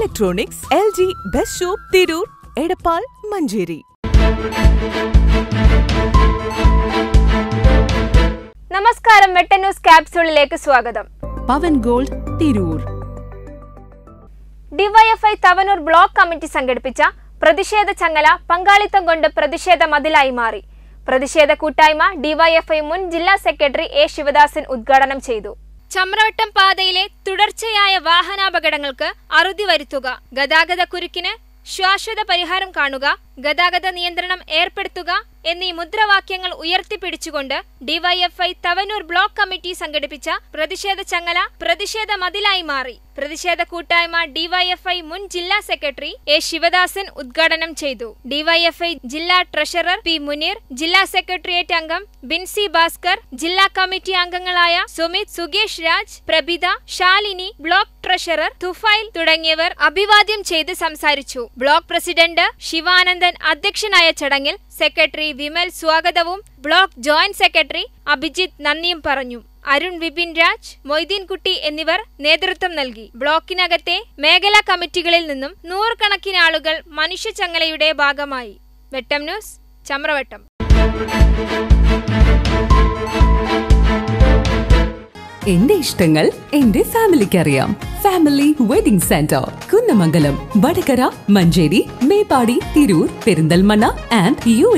Electronics L G best shop Tirur Edappal Manjeri നമസ്കാരം. Vettan news ക്യാപ്സ്യൂളിലേക്ക് സ്വാഗതം. Pavan gold Tirur DYFI Tavanur block committee സംഘടിപ്പിച്ച പ്രതിഷേധ ചങ്ങല പങ്കാളിത്തം കൊണ്ട് പ്രതിഷേധ മതിലായി മാറി. പ്രതിഷേധ കൂട്ടായ്മ ഡിവൈഎഫ്ഐ മുൻ ജില്ലാ സെക്രട്ടറി എ ശിവദാസൻ ഉദ്ഘാടനം ചെയ്തു. ചമ്രവട്ടം പാതയിലെ തുടർച്ചയായ വാഹനാപകടങ്ങൾക്ക് അറുതി വരുത്തുക. ഗതാഗത കുരുക്കിന് ശാശ്വത പരിഹാരം കാണുക ഗതാഗത നിയന്ത്രണം ഏർപ്പെടുത്തുക എന്നീ മുദ്രാവാക്യങ്ങൾ ഉയർത്തിപ്പിടിച്ചുകൊണ്ട് ഡിവൈഎഫ്ഐ തവനൂർ ബ്ലോക്ക് കമ്മിറ്റി സംഘടിപ്പിച്ച പ്രതിഷേധ ചങ്ങല പ്രതിഷേധ മതിലായി മാറി. പ്രതിഷേധ കൂട്ടായ്മ ഡിവൈഎഫ്ഐ മുൻ ജില്ലാ സെക്രട്ടറി എ ശിവദാസൻ ഉദ്ഘാടനം ചെയ്തു. ഡിവൈഎഫ്ഐ ജില്ലാ ട്രഷറർ പി മുനീർ ജില്ലാ സെക്രട്ടേറിയറ്റ് അംഗം ബിൻസി ഭാസ്കർ ജില്ലാ കമ്മിറ്റി അംഗങ്ങളായ സുമിത് സുകേഷ് രാജ് പ്രഭിത ശാലിനി ബ്ലോക്ക് ട്രഷറർ തുഫൈൽ തുടങ്ങിയവർ അഭിവാദ്യം ചെയ്ത് സംസാരിച്ചു. ബ്ലോക്ക് പ്രസിഡന്റ് ശിവാനന്ദൻ അധ്യക്ഷനായ ചടങ്ങിൽ സെക്രട്ടറി വിമൽ സ്വാഗതവും ബ്ലോക്ക് ജോയിന്റ് സെക്രട്ടറി അഭിജിത്ത് നന്ദിയും പറഞ്ഞു. അരുൺ വിപിൻ രാജ് മൊയ്തീൻകുട്ടി എന്നിവർ നേതൃത്വം നൽകി. ബ്ലോക്കിനകത്തെ മേഖലാ കമ്മിറ്റികളിൽ നിന്നും നൂറുകണക്കിന് ആളുകൾ മനുഷ്യചങ്ങലയുടെ ഭാഗമായി. വെട്ടം ന്യൂസ് ചമ്രവട്ടം. എന്റെ ഇഷ്ടങ്ങൾ എന്റെ ഫാമിലിക്ക് അറിയാം family wedding centre Kunnamangalam Vadakara Manjeri Meppadi Tirur Perinthalmanna and you